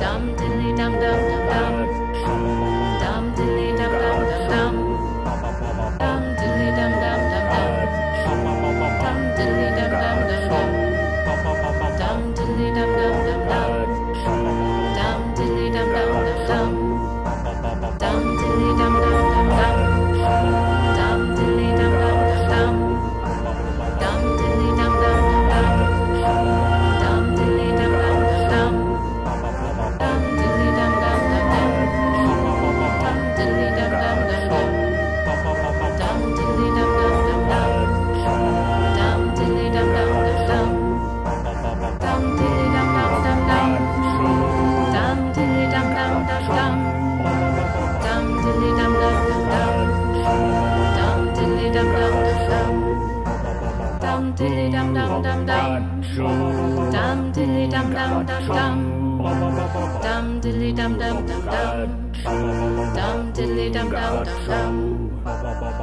Dum diddly dum dum dum dum. Dum diddly dum dum dum dum. Dum diddly dum dum dum dum. Dum diddly dum dum dum dum. Dum dum dum dum dum dum dum. Dum diddly dum dum dum dum.